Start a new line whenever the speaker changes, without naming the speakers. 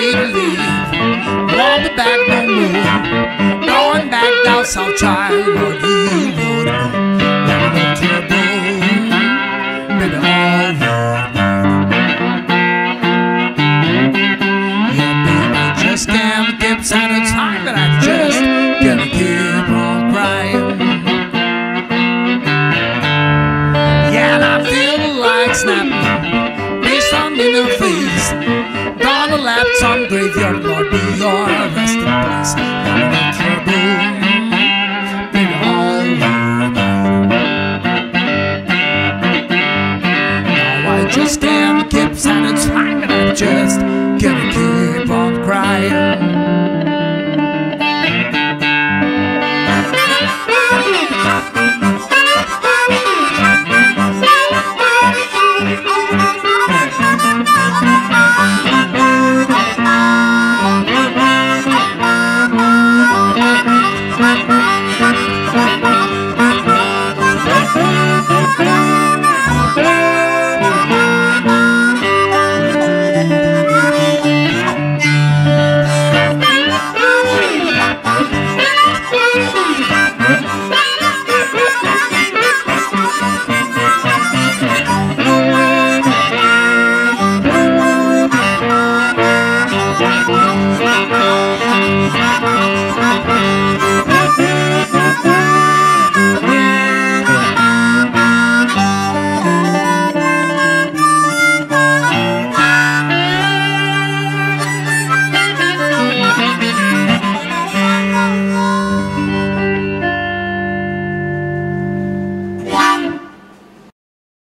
Won't be back no more. Going back down south, child. Lord, you would know. Never no trouble. Baby, all would Yeah, baby, just can't keep sign of time, but I just gonna keep on crying. Yeah, and I feel like snapping, graveyard, Lord,